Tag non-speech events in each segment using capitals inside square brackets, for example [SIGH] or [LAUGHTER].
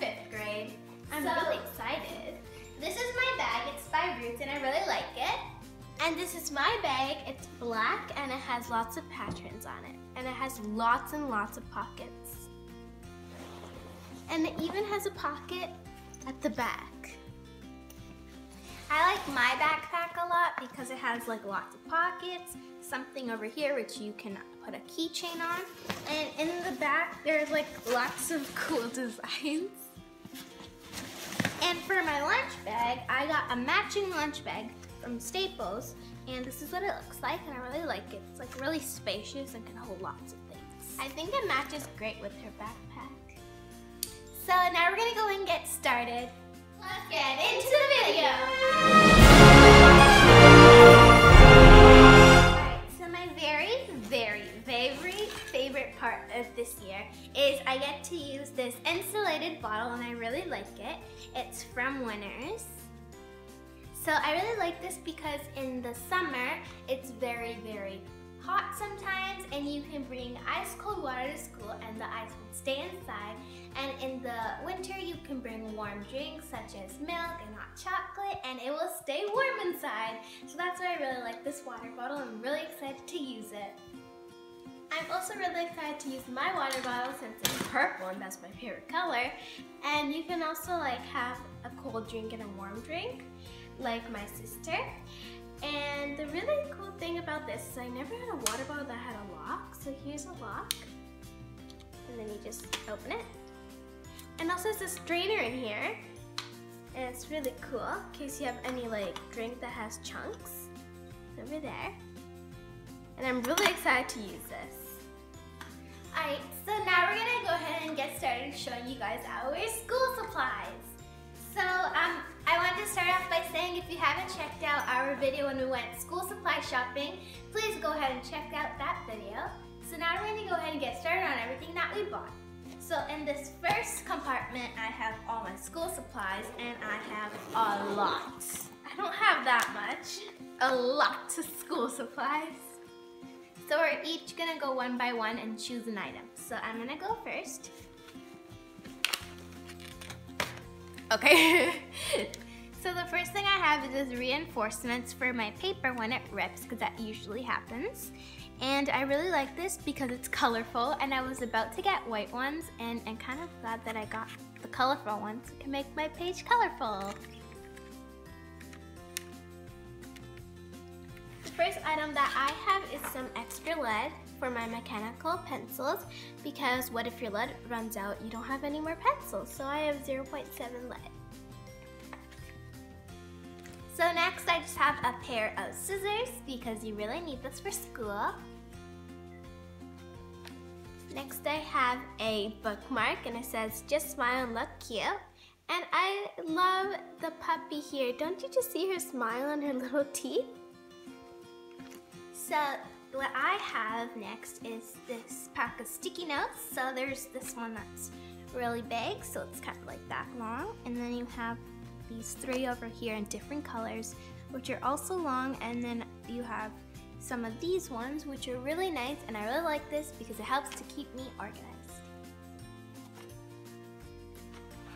fifth grade. I'm so, really excited. This is my bag. It's by Roots and I really like it. And this is my bag. It's black and it has lots of patterns on it. And it has lots and lots of pockets. And it even has a pocket at the back. I like my backpack a lot because it has like lots of pockets, something over here which you can put a keychain on, and in the back there's like lots of [LAUGHS] cool designs. And for my lunch bag, I got a matching lunch bag from Staples, and this is what it looks like, and I really like it. It's like really spacious and can hold lots of things. I think it matches great with her backpack. So now we're gonna go and get started. Let's get into the video. Part of this year is I get to use this insulated bottle and I really like it. It's from Winners. So I really like this because in the summer, it's very, very hot sometimes and you can bring ice cold water to school and the ice will stay inside. And in the winter, you can bring warm drinks such as milk and hot chocolate and it will stay warm inside. So that's why I really like this water bottle. I'm really excited to use it. I'm also really excited to use my water bottle since it's purple and that's my favorite color. And you can also like have a cold drink and a warm drink like my sister. And the really cool thing about this is I never had a water bottle that had a lock. So here's a lock. And then you just open it. And also there's a strainer in here. And it's really cool in case you have any like drink that has chunks. Over there. And I'm really excited to use this. Alright, so now we're gonna go ahead and get started showing you guys our school supplies. So um, I wanted to start off by saying if you haven't checked out our video when we went school supply shopping, please go ahead and check out that video. So now we're to go ahead and get started on everything that we bought. So in this first compartment, I have all my school supplies and I have a lot. I don't have that much, a lot of school supplies. So we're each gonna go one by one and choose an item. So I'm gonna go first. Okay. [LAUGHS] so the first thing I have is this reinforcements for my paper when it rips, because that usually happens. And I really like this because it's colorful, and I was about to get white ones, and I'm kind of glad that I got the colorful ones. It can make my page colorful. First item that I have is some extra lead for my mechanical pencils because what if your lead runs out, you don't have any more pencils. So I have 0.7 lead. So next I just have a pair of scissors because you really need this for school. Next I have a bookmark and it says just smile and look cute. And I love the puppy here. Don't you just see her smile on her [LAUGHS] little teeth? So what I have next is this pack of sticky notes. So there's this one that's really big, so it's kind of like that long. And then you have these three over here in different colors, which are also long. And then you have some of these ones, which are really nice. And I really like this because it helps to keep me organized.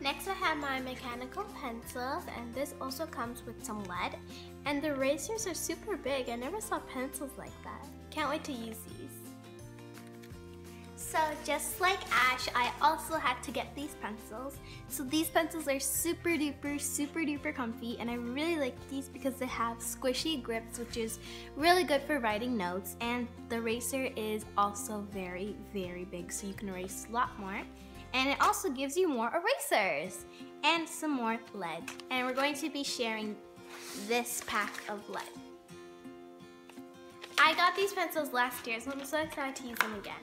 Next I have my mechanical pencils and this also comes with some lead and the erasers are super big. I never saw pencils like that. Can't wait to use these. So just like Ash, I also had to get these pencils. So these pencils are super duper, super duper comfy and I really like these because they have squishy grips which is really good for writing notes and the eraser is also very, very big so you can erase a lot more. And it also gives you more erasers and some more lead. And we're going to be sharing this pack of lead. I got these pencils last year, so I'm so excited to use them again.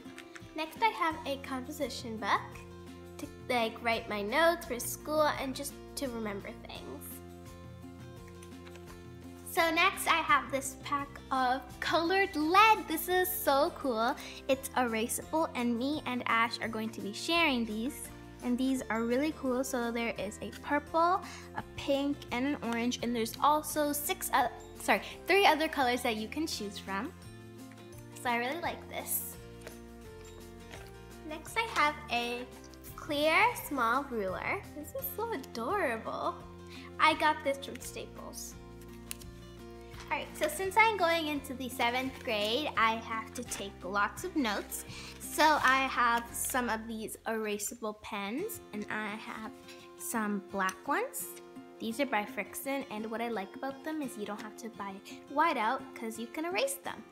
Next, I have a composition book to like write my notes for school and just to remember things. So next I have this pack of colored lead. This is so cool. It's erasable and me and Ash are going to be sharing these. And these are really cool. So there is a purple, a pink, and an orange. And there's also six, uh, sorry, three other colors that you can choose from. So I really like this. Next I have a clear small ruler. This is so adorable. I got this from Staples. Alright, so since I'm going into the seventh grade, I have to take lots of notes. So I have some of these erasable pens, and I have some black ones. These are by Frixion, and what I like about them is you don't have to buy whiteout because you can erase them.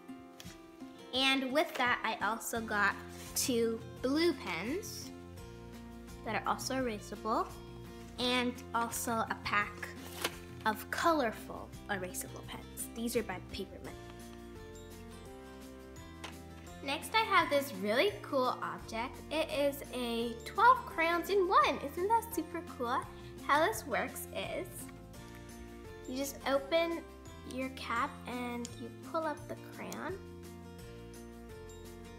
And with that, I also got two blue pens that are also erasable, and also a pack of colorful erasable pens. These are by Papermate. Next I have this really cool object. It is a 12 crayons in one. Isn't that super cool? How this works is you just open your cap and you pull up the crayon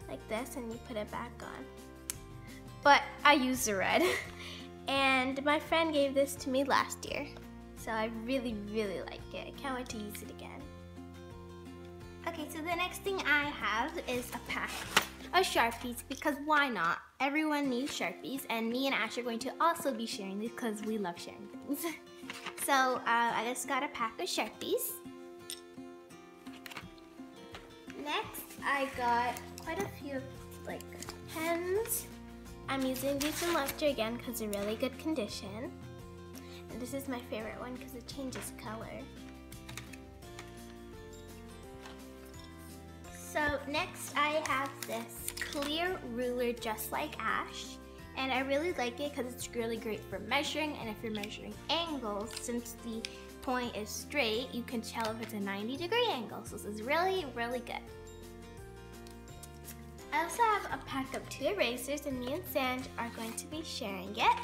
like this and you put it back on. But I use the red [LAUGHS] and my friend gave this to me last year. So I really, really like it. I can't wait to use it again. Okay, so the next thing I have is a pack of Sharpies because why not? Everyone needs Sharpies and me and Ash are going to also be sharing these because we love sharing things. [LAUGHS] so uh, I just got a pack of Sharpies. Next, I got quite a few like pens. I'm using these in Luster again because they're really good condition. And this is my favorite one because it changes color. Next I have this clear ruler just like Ash. And I really like it because it's really great for measuring and if you're measuring angles, since the point is straight, you can tell if it's a 90 degree angle. So this is really, really good. I also have a pack of two erasers and me and Sanj are going to be sharing it.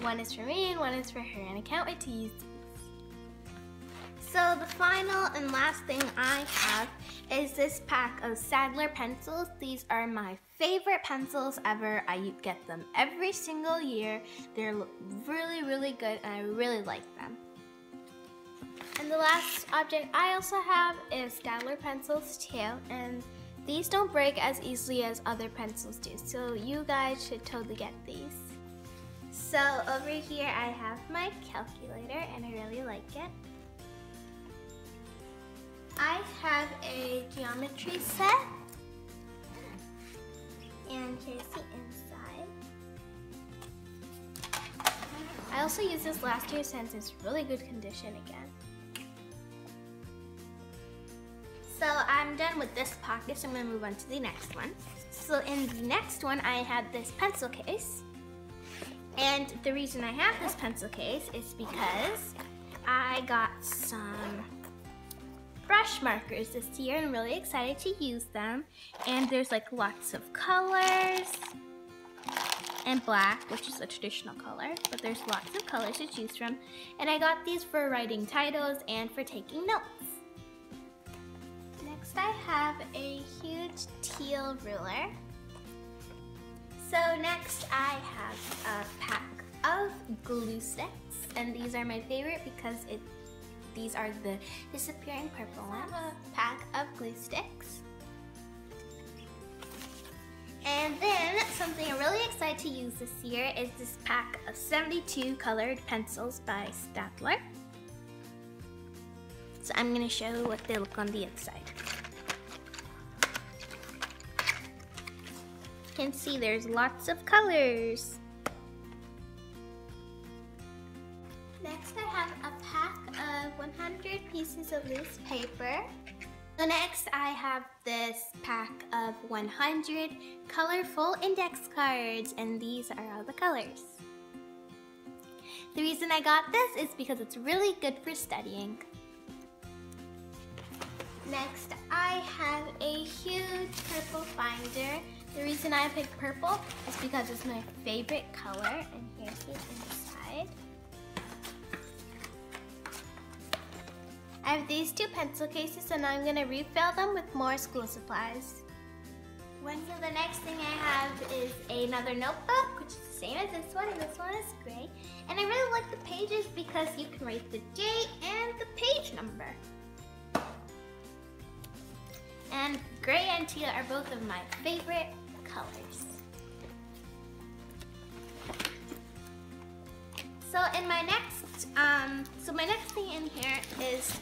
One is for me and one is for her and I can't wait to use so the final and last thing I have is this pack of Staedtler pencils. These are my favorite pencils ever. I get them every single year. They're really, really good and I really like them. And the last object I also have is Staedtler pencils too. And these don't break as easily as other pencils do. So you guys should totally get these. So over here I have my calculator and I really like it. A geometry set. And here's the inside. I also used this last year since it's really good condition again. So I'm done with this pocket, so I'm gonna move on to the next one. So in the next one, I have this pencil case. And the reason I have this pencil case is because I got some brush markers this year I'm really excited to use them. And there's like lots of colors and black, which is a traditional color, but there's lots of colors to choose from. And I got these for writing titles and for taking notes. Next I have a huge teal ruler. So next I have a pack of glue sticks and these are my favorite because it these are the disappearing purple ones. I have a pack of glue sticks. And then something I'm really excited to use this year is this pack of 72 colored pencils by Staedtler. So I'm gonna show you what they look on the inside. You can see there's lots of colors. 100 pieces of loose paper. So next I have this pack of 100 colorful index cards and these are all the colors. The reason I got this is because it's really good for studying. Next, I have a huge purple binder. The reason I picked purple is because it's my favorite color and here's the I have these two pencil cases and I'm gonna refill them with more school supplies. One, so the next thing I have is another notebook, which is the same as this one, and this one is gray. And I really like the pages because you can write the date and the page number. And gray and teal are both of my favorite colors. So in my next, um, so my next thing in here is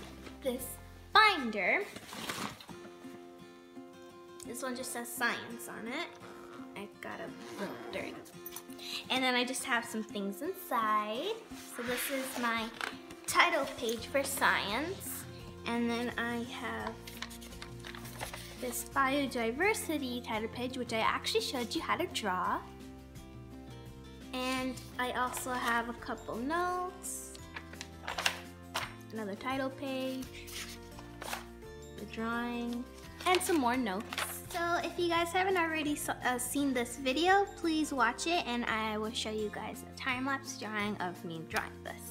this binder. This one just says science on it. I got a little dirty. And then I just have some things inside. So this is my title page for science. And then I have this biodiversity title page, which I actually showed you how to draw. And I also have a couple notes, another title page, the drawing, and some more notes. So if you guys haven't already uh, seen this video, please watch it and I will show you guys a time-lapse drawing of me drawing this.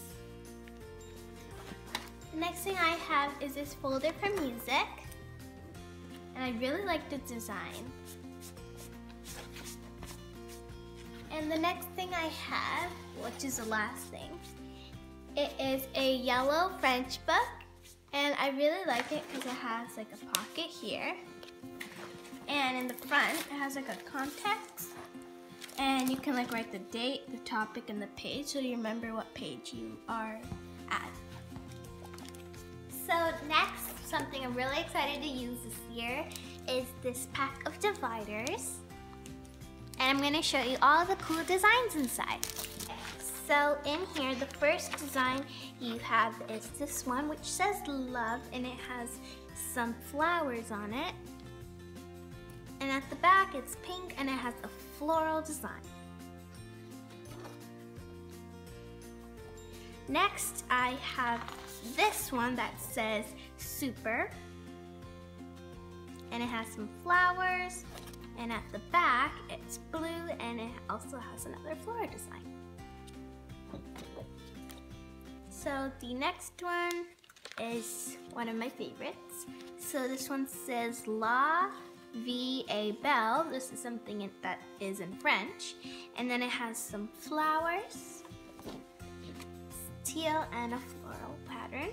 The next thing I have is this folder for music. And I really like the design. And the next thing I have, which is the last thing, it is a yellow French book. And I really like it because it has like a pocket here. And in the front, it has like a context. And you can like write the date, the topic, and the page so you remember what page you are at. So next, something I'm really excited to use this year is this pack of dividers. And I'm gonna show you all the cool designs inside. So in here, the first design you have is this one, which says love, and it has some flowers on it. And at the back, it's pink and it has a floral design. Next, I have this one that says super. And it has some flowers. And at the back, it's blue and it also has another floral design. So the next one is one of my favorites. So this one says La V A Belle. This is something that is in French. And then it has some flowers, teal, and a floral pattern.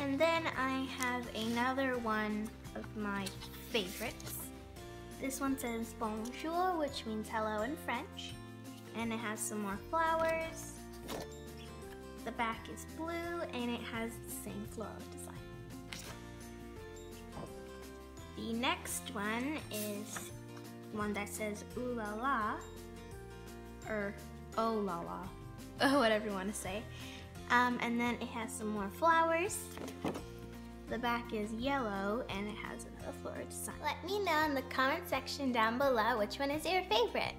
And then I have another one of my favorites. This one says bonjour, which means hello in French. And it has some more flowers. The back is blue and it has the same floral design. The next one is one that says ooh la la, or oh la la, [LAUGHS] whatever you want to say. Um, and then it has some more flowers. The back is yellow and it has another floral design. Let me know in the comment section down below which one is your favorite.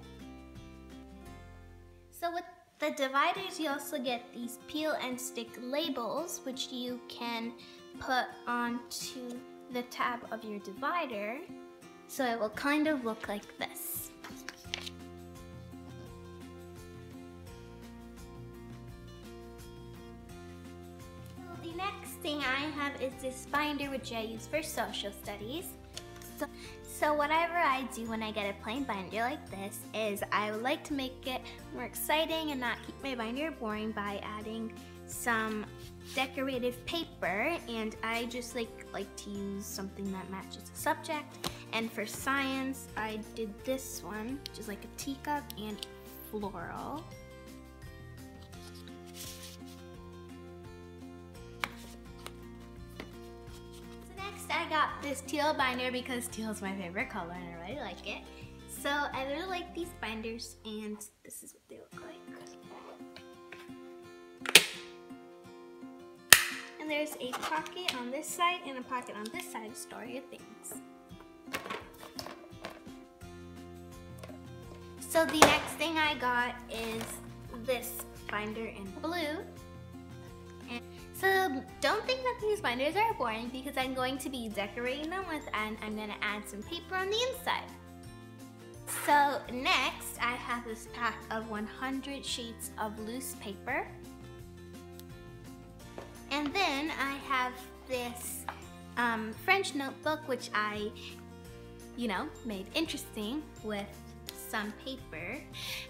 So with the dividers, you also get these peel and stick labels, which you can put onto the tab of your divider so it will kind of look like this. So the next thing I have is this binder which I use for social studies. So, so whatever I do when I get a plain binder like this is I would like to make it more exciting and not keep my binder boring by adding some decorative paper. And I just like like to use something that matches the subject. And for science I did this one which is like a teacup and floral this teal binder because teal is my favorite color and I really like it so I really like these binders and this is what they look like And there's a pocket on this side and a pocket on this side to store your things. So the next thing I got is this binder in blue. So don't think that these binders are boring because I'm going to be decorating them with and I'm going to add some paper on the inside. So next I have this pack of 100 sheets of loose paper. And then I have this um, French notebook, which I you know, made interesting with some paper.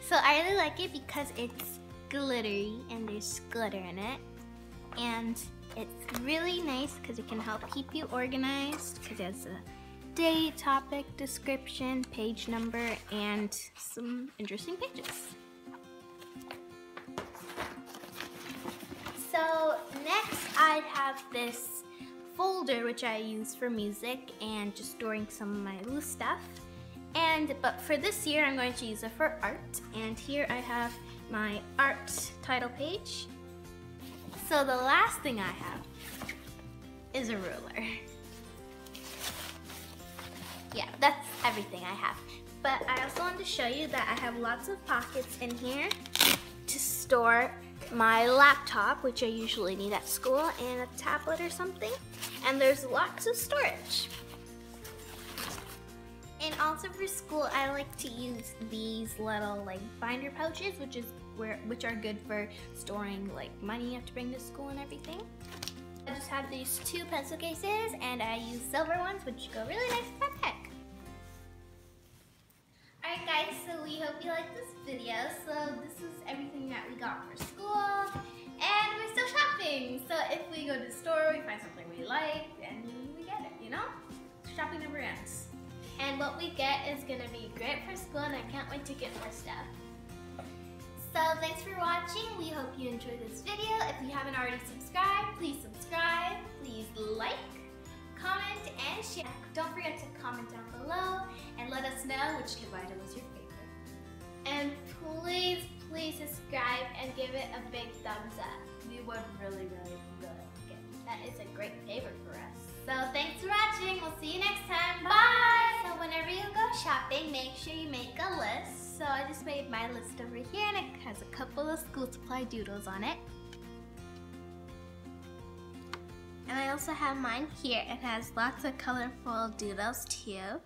So I really like it because it's glittery and there's glitter in it. And it's really nice because it can help keep you organized because it has a date, topic, description, page number, and some interesting pages. So next I have this folder which I use for music and just storing some of my loose stuff. And but for this year I'm going to use it for art. And here I have my art title page. So the last thing I have is a ruler. Yeah, that's everything I have. But I also want to show you that I have lots of pockets in here to store my laptop, which I usually need at school, and a tablet or something. And there's lots of storage. And also for school, I like to use these little like binder pouches, which is where which are good for storing like money you have to bring to school and everything. I just have these two pencil cases and I use silver ones, which go really nice with my bag. Alright guys, so we hope you liked this video. So this is everything that we got for school. And we're still shopping. So if we go to the store, we find something we like, and we get it, you know? Shopping never ends. And what we get is gonna be great for school and I can't wait to get more stuff. So thanks for watching. We hope you enjoyed this video. If you haven't already subscribed, please subscribe. Please like, comment, and share. Don't forget to comment down below and let us know which divider was your favorite. And please, please subscribe and give it a big thumbs up. We would really, really, really like it. That is a great favor for us. So thanks for watching. We'll see you next time. Bye! So whenever you go shopping, make sure you make a list. So I just made my list over here and it has a couple of school supply doodles on it. And I also have mine here. It has lots of colorful doodles too.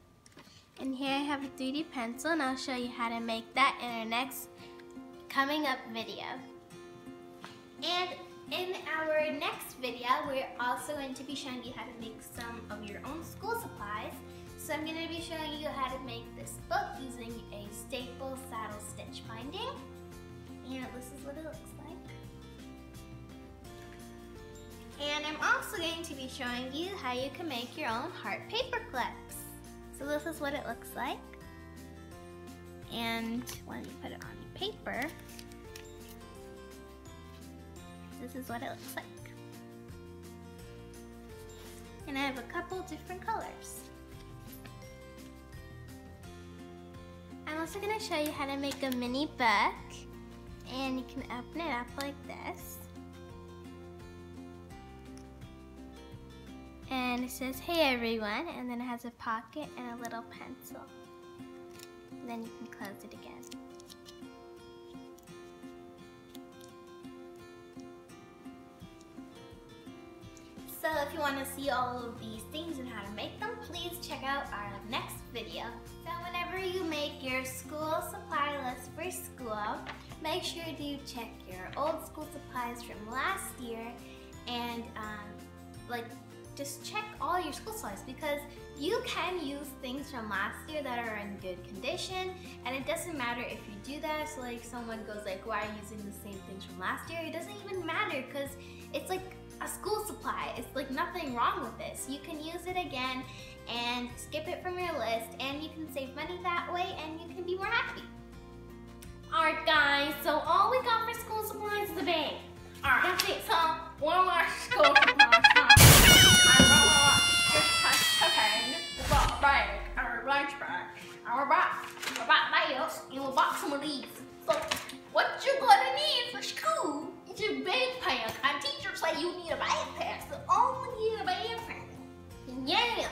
And here I have a 3D pencil and I'll show you how to make that in our next coming up video. And in our next video, we're also going to be showing you how to make some of your own school supplies. So I'm going to be showing you how to make this book using a staple saddle stitch binding. And this is what it looks like. And I'm also going to be showing you how you can make your own heart paper clips. So this is what it looks like. And when you put it on paper, this is what it looks like. And I have a couple different colors. Also going to show you how to make a mini book. And you can open it up like this. And it says, hey everyone, and then it has a pocket and a little pencil. And then you can close it again. So if you want to see all of these things and how to make them, please check out our next video. So whenever you make your school supply list for school, make sure to check your old school supplies from last year and um, like just check all your school supplies because you can use things from last year that are in good condition and it doesn't matter if you do that so like someone goes like why are you using the same things from last year it doesn't even matter because it's like a school supply. It's like nothing wrong with this. You can use it again and skip it from your list and you can save money that way and you can be more happy. Alright guys, so all we got for school supplies is a bag. Alright, that's it. So one more [LAUGHS] school supplies. Our lunch bag, our box, our box and we'll box some of. So, what you're gonna need for school is your backpack. Our teacher say you need a backpack, so only need a backpack. Yeah!